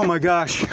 Oh my gosh.